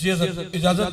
جی اجازت۔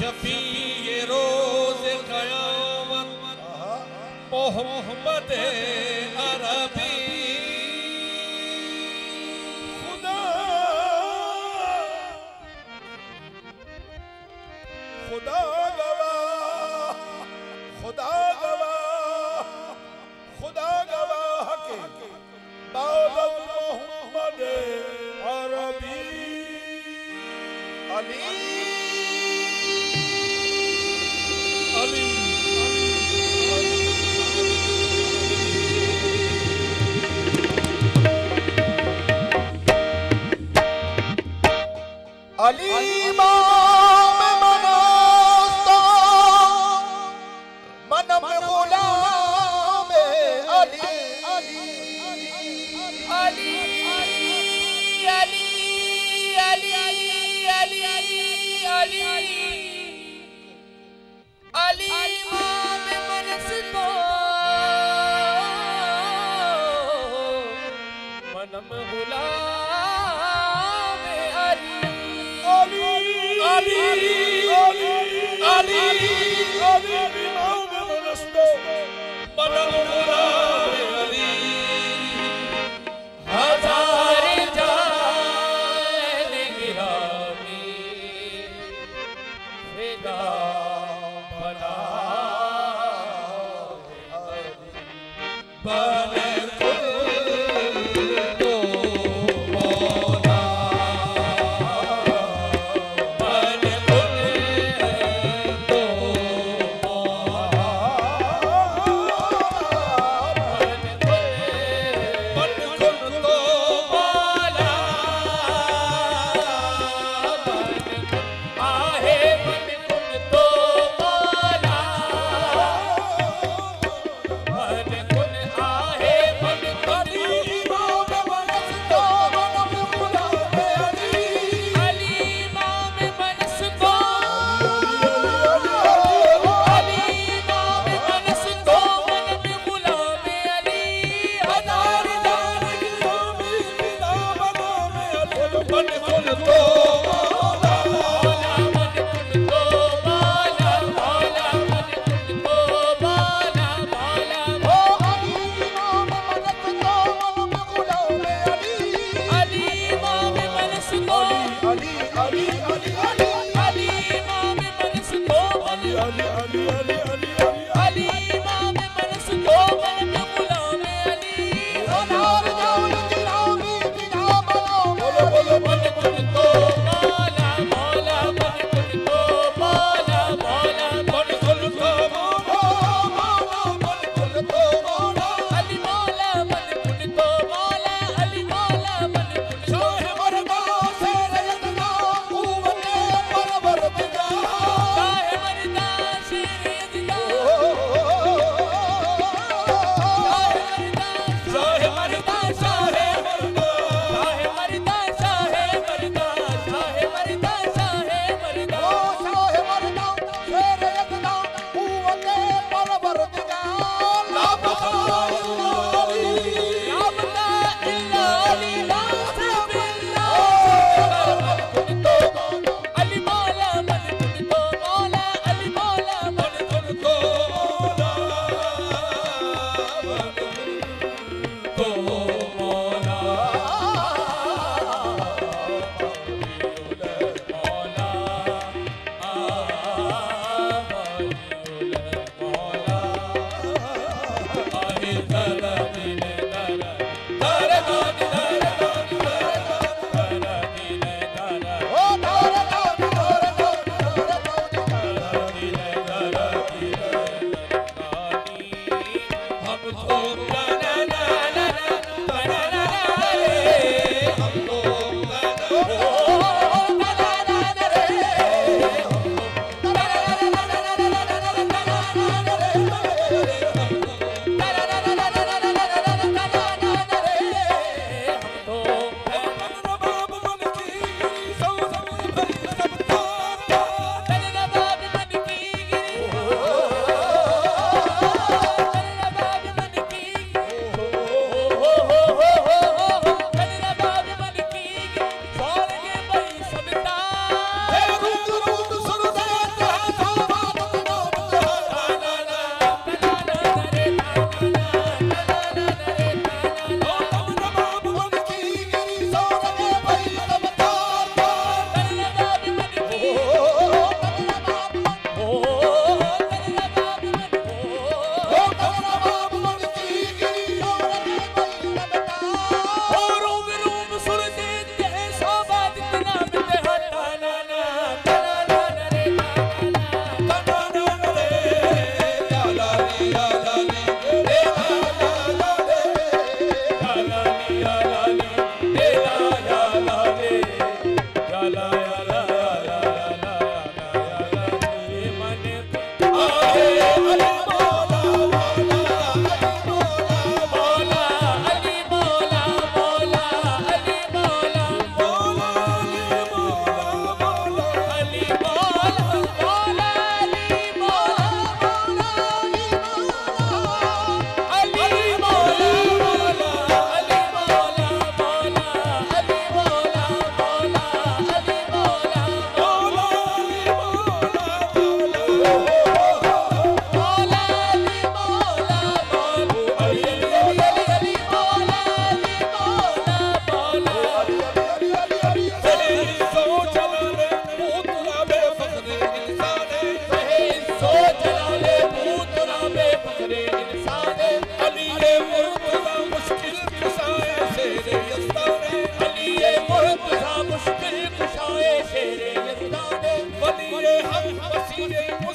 شفیع روز قیامت محمد عرب الإمام من أصدق من غلام علي علي الإمام من صدق من Ghulam yeah. Olha o Silvio!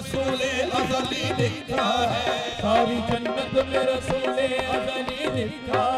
رسول ازلی دکھتا ہے۔ ساری جنت میں رسول ازلی دکھتا ہے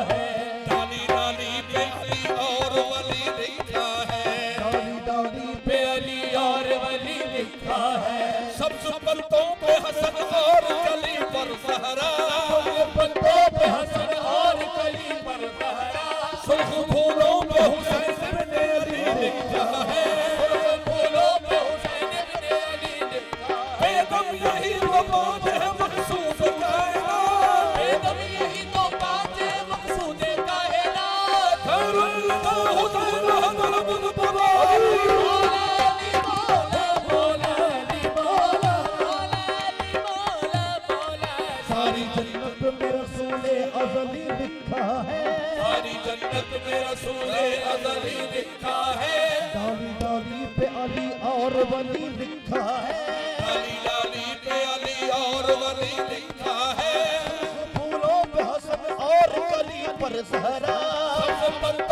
Bye.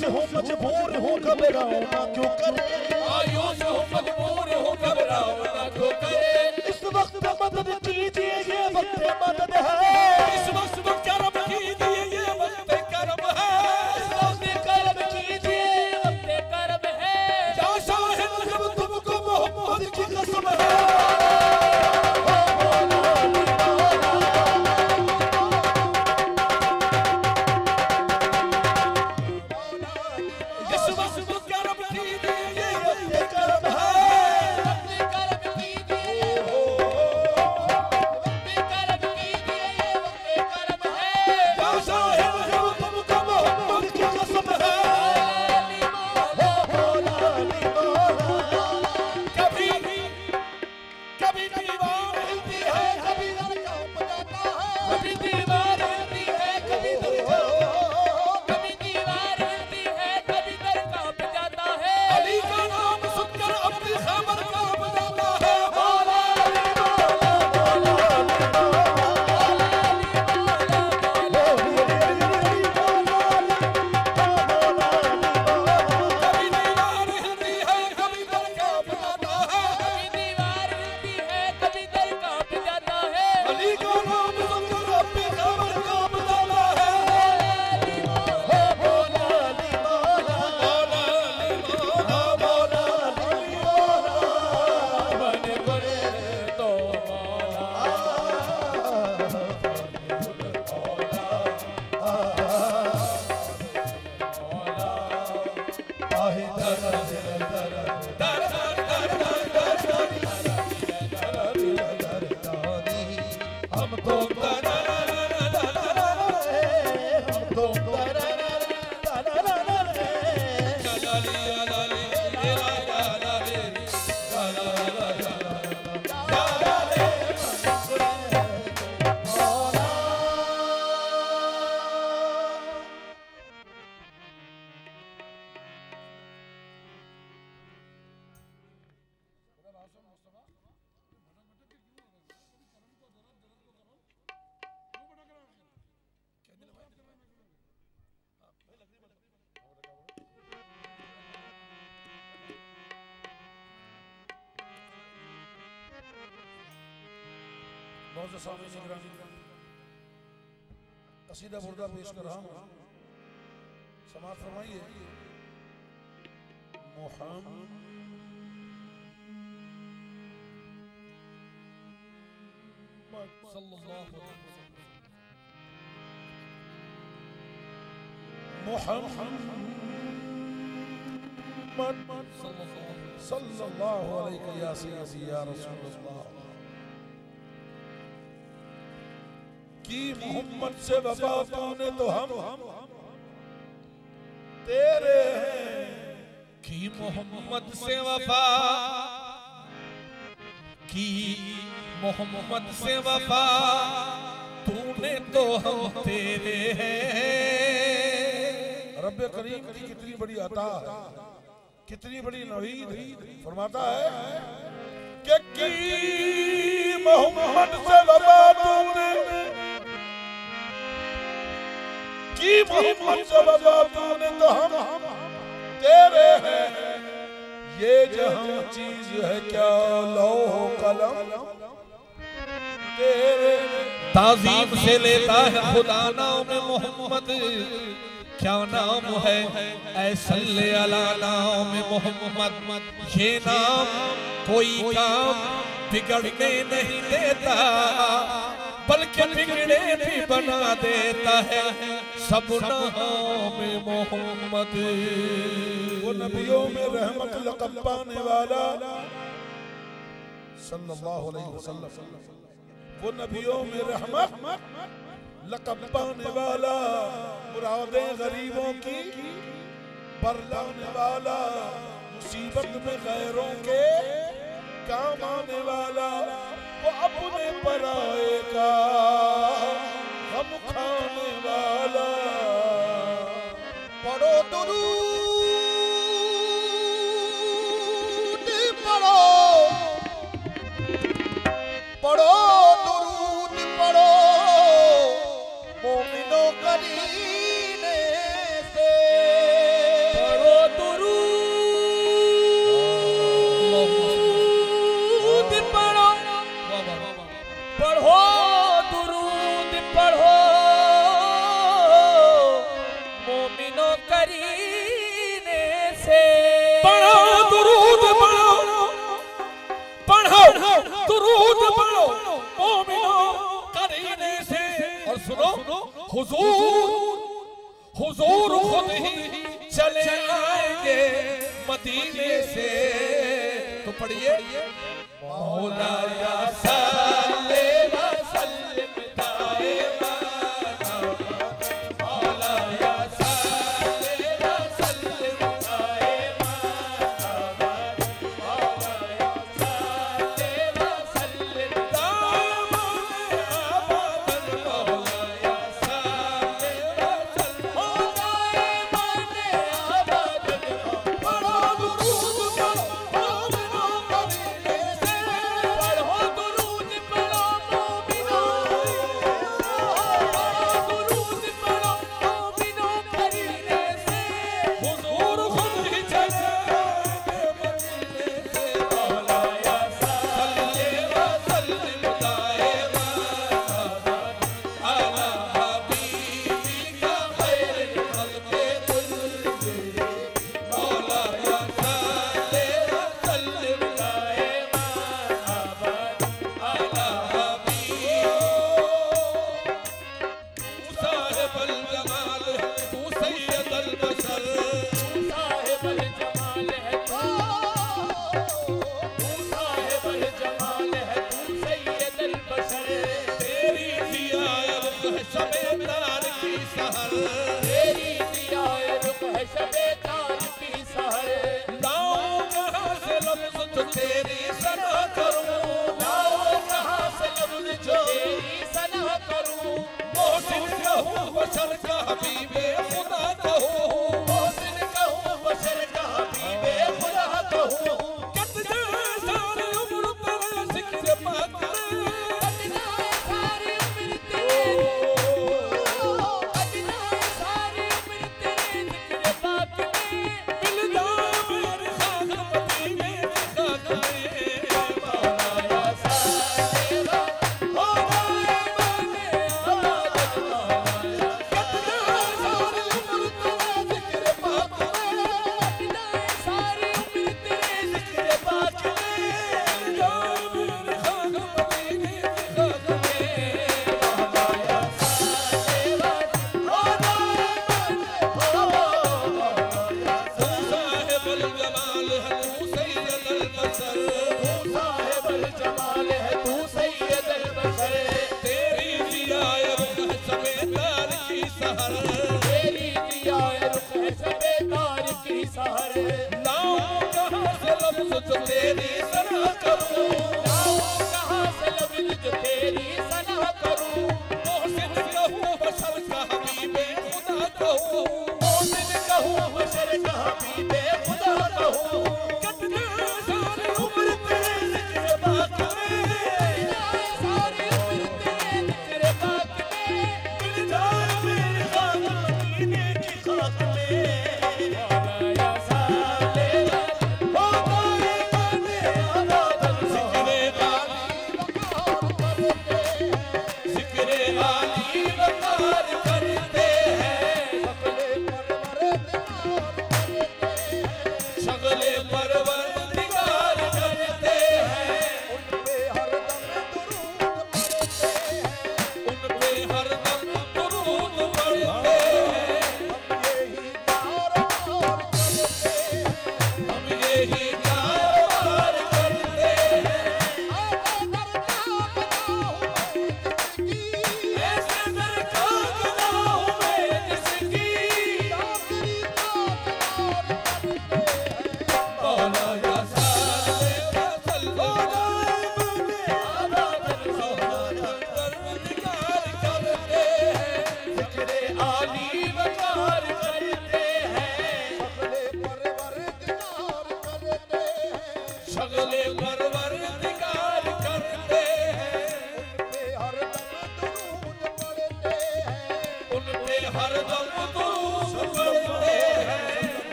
سے ہو مجبور ہو گھبرانا کیوں کرے؟ آئیوں سے ہو مجبور ہو کیوں کرے؟ اس وقت مدد کیجیے یہ وقت مدد ہے۔ سے سامنے نگرانی قصیدہ بردہ پیش کر رہا ہوں سماعت فرمائیے۔ محمد صلی اللہ علیہ وسلم۔ محمد صلی اللہ علیہ وسلم۔ رسول کی محمد سے وفا تو نے تو ہم تیرے ہیں۔ کی محمد سے وفا کی محمد سے وفا تو نے تو ہم تیرے ہیں۔ رب کریم کی کتنی بڑی عطا ہے، کتنی بڑی نوید فرماتا ہے کہ کی محمد سے وفا تو نے کی محمد سے وفا تو نے تو ہم تیرے ہیں۔ یہ جہاں چیز ہے کیا لوح قلم؟ تیرے تعظیم سے لیتا ہے خدا نام محمد۔ کیا نام ہے؟ اے صلی اللہ نام محمد۔ یہ نام کوئی کام بگڑنے نہیں دیتا۔ بلکہ بگڑے بھی بنا دیتا ہے۔ سب نام محمد۔ وہ نبیوں میں رحمت لقب پانے والا۔ صلی اللہ علیہ وسلم۔ وہ نبیوں میں رحمت لقب پانے والا۔ مرادیں غریبوں کی برلانے والا۔ مصیبت میں غیروں کے کام آنے والا۔ اپنے پرائے کا غم کھانے والا۔ پڑھو درود۔ حضور حضور خود ہی چلے آئیں گے مدینے سے۔ تو پڑھئے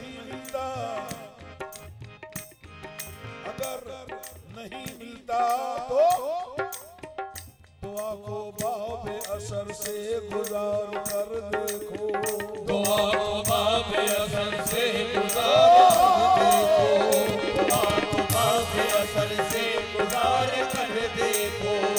نہیں ملتا اگر نہیں ملتا تو دعا کو باب اثر سے گزار کر دیکھو دعا کو باب اثر سے گزار کر دیکھو دعا کو باب اثر سے گزار کر دیکھو